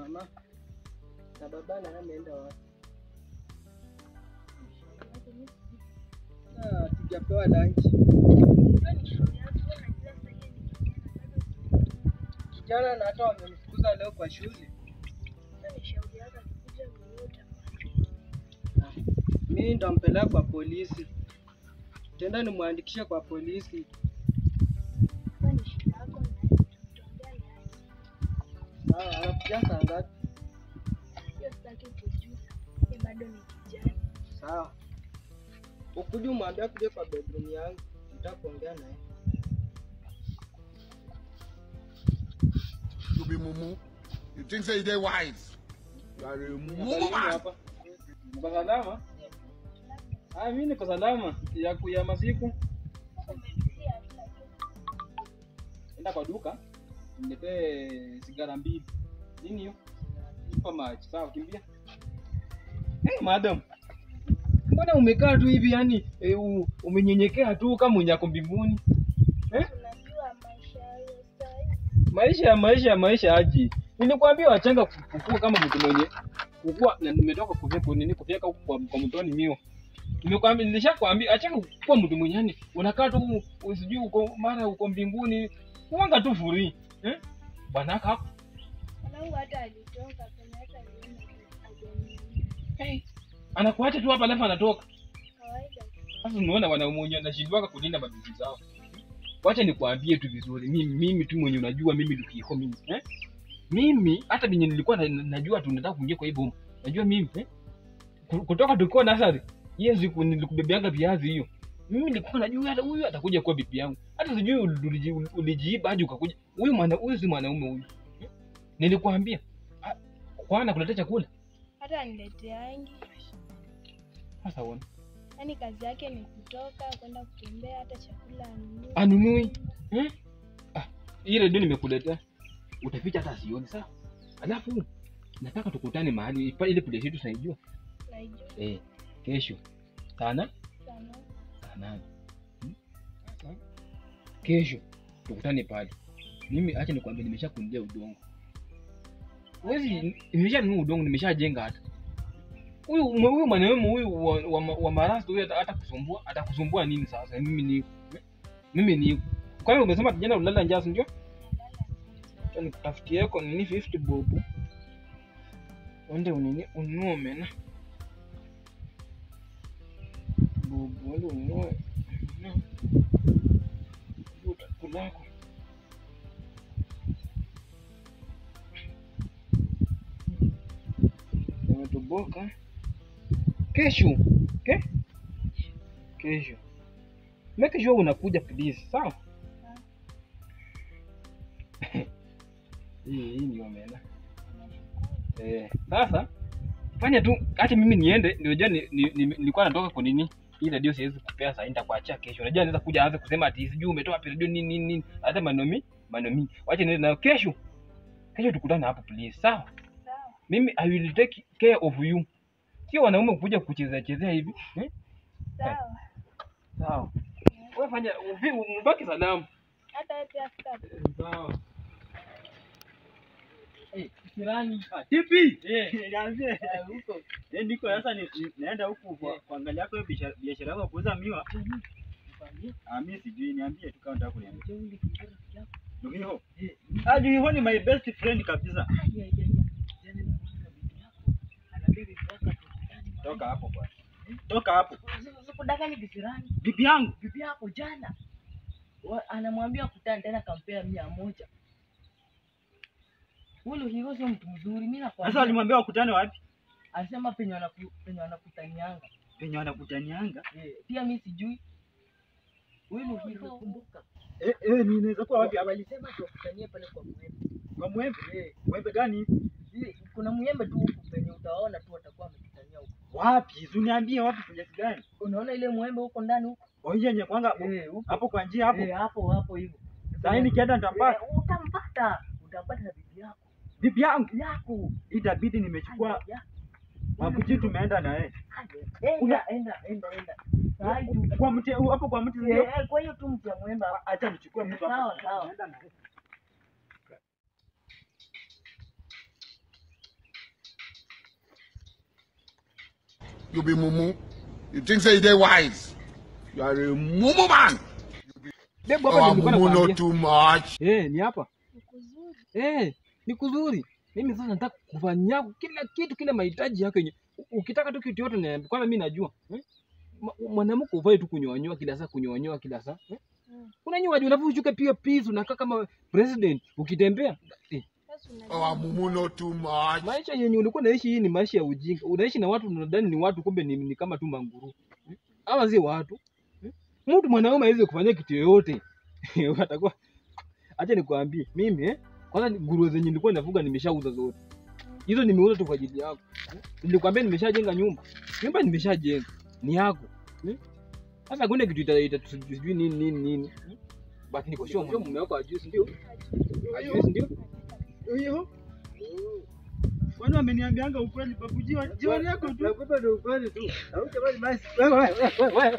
Mama na baba na ameenda wapi? Ah, tujapewa lunch. Kijana na hata wamemfukuza leo kwa shule. Ah, Mimi ndo mpeleka kwa polisi. Tenda nimwandikishe kwa polisi. Anakuja saa ngapi? Sawa. Ukuje umwambie akuje kwa bedroom yangu. Nitakuongea naye. You be mumu. You think say they wise. You are a mumu man. Salama? Ah, mimi niko salama. Ya kuya masiku. Enda kwa duka. Niletee sigara mbili. Nini hiyo? Super maji. Sawa, kimbia. Hey, madam. Mbona umekaa tu hivi yani e, umenyenyekea tu kama unyako mbinguni? Eh? Maisha ya maisha ya maisha aji. Nilikwambia wachanga kukua kama mtu mwenye kukua na nimetoka kufyeka nini kufyeka kwa, kwa, kwa mtoni mio. Nimekwambia nilishakwambia achanga kukua mtu mwenye yani unakaa tu usijui uko mara uko mbinguni. Uanga tu furi. Eh? Bwana hapa. Hey. Anakuacha tu hapa alafu anatoka. Sasa unaona wanaume wenyewe wanashindwaka kulinda mabibi zao. Wacha nikuambie tu vizuri, mimi, mimi tu mwenye unajua mimi Lukiko mimi eh? Mimi hata binye nilikuwa na, najua tu nataka kuingia kwa hii bomu. Najua mimi eh? Ku- Kutoka tulikuwa nasari hiyo siku nilikubebeanga viazi hiyo. Mimi nilikuwa najua hata huyu atakuja kuwa bibi yangu. Hata sijui ulijiiba aje ukakuja. Huyu mwana huyu si mwanaume huyu. Nilikwambia. Ah, Kwana kuletea chakula. hata nileteangi Sasa uone. yaani kazi yake ni kutoka kwenda kutembea hata chakula Anunui. Eh? Ah, ile ndio nimekuletea. Utaficha hata sioni sawa? Alafu nataka tukutane mahali ile place yetu tunaijua. naijua Eh, kesho. Sana sana sana. Hmm? Kesho tukutane pale. Mimi acha nikwambie nimeshakundia udongo. Wezi nimeshanunua udongo nimeshajenga hata. Huyu huyu mwanaume huyu wa, wa, wa marasta huyu hata hata kusumbua atakusumbua nini sasa? Mimi ni mimi ni kwa hiyo umesema jana ulala njaa ndio? Nikutafutie yako nini 50 bobu. Uende unini ununue mena Bobu uende ununue. omena. Nimetoboka. Kesho. Okay? Kesho. Make sure unakuja please, sawa? Hii hii ni omena. Eh, sasa fanya tu hata mimi niende ndio ni- nilikuwa natoka kwa nini hii radio siwezi kupea saa nitakuachia kesho. Unajua naweza kuja aanze kusema ati sijui umetoa wapi radio nini nini. Hata manomi, manomi. Wacha niende nayo kesho. Kesho tukutane hapo please. Sawa? Mimi I will take care of you. Sio wanaume kuja kuchezea chezea hivi. Eh? sawa Sawa. Wewe fanya ubaki salamu. Sawa. Eh, kirani. Ah, Tipi. Eh. Niambie. huko. Eh, niko sasa naenda huku kuangalia kwa biashara yako kuuza miwa. Ah, mimi sijui niambie tu kama unataka kuniambia. Ndio. Ah, ni my best friend kabisa. Toka hapo bwana. Toka hapo. Usikudanganye kisirani Bibi yangu. bibi yako jana anamwambia kutana tena kampea mia moja huyu hiyo sio mtu mzuri mimi nakwambia. Sasa alimwambia wakutane wapi? alisema penye wanaku- penye wanakutanianga Penye wanakutanianga. Eh, pia mimi sijui huyu hiyo kumbuka Eh, eh, mimi naweza kuwa wapi hapa? Alisema tukutanie pale kwa mwembe Kwa mwembe. Eh, Mwembe gani? kuna mwembe tu huko penye utaona tu atakuwa Wapi? Uniambie wapi kwenye gani? unaona ile mwembe huko ndani huko Oje yenye kwanga Eh, hapo kwa njia hapo. Eh, hapo hapo hivyo Sasa hii nikienda nitampata. Eh, utampata utampata na bibi yako Bibi yangu. yako Itabidi nimechukua Mabuji tumeenda na yeye. Enda, enda, enda, enda. Kwa mti hapo kwa mti. Eh, Kwa hiyo tu mti mwembe. Acha nichukue mtu hapo. Sawa, sawa. Tunaenda na yeye. You be mumu. You think say they wise. You are a mumu man. Bebu Oh, mumu not too much. Eh, ni hapa. Eh, kuzuri. Eh, ni kuzuri. Mimi sasa nataka kufanya kila kitu kila mahitaji yako yenye. Ukitaka tu kitu yote niambie. Kwanza mimi najua. Eh? Mwanamke uvae tu kunyonyoa kila saa kunyonyoa kila saa. Eh? Mm. juu unafaa ushuke pia peace unakaa kama president ukitembea. Eh, Oh, too much. maisha yenye ulikuwa naishi hii ni maisha ya ujinga. Unaishi na watu unadhani ni watu kumbe ni, ni kama tu manguru. ama Hawa si watu. Mtu mwanaume hawezi kufanyia kitu yoyote. Atakuwa acha nikwambie mimi eh? Kwanza ni- nguruwe zenye nilikuwa nafuga nimeshauza zote. Hizo nimeuza tu kwa ajili yako. Nilikwambia nimeshajenga nyumba. Nyumba nimeshajenga. Ni yako. Sasa kuna kitu ita ita sijui nini nini nini. But niko sure mume wako ajui ndio? Ajui ndio? Kwani wameniambianga ukweli babu jioni yako tu. Nakupa ndio ukweli tu. Wewe wewe wewe.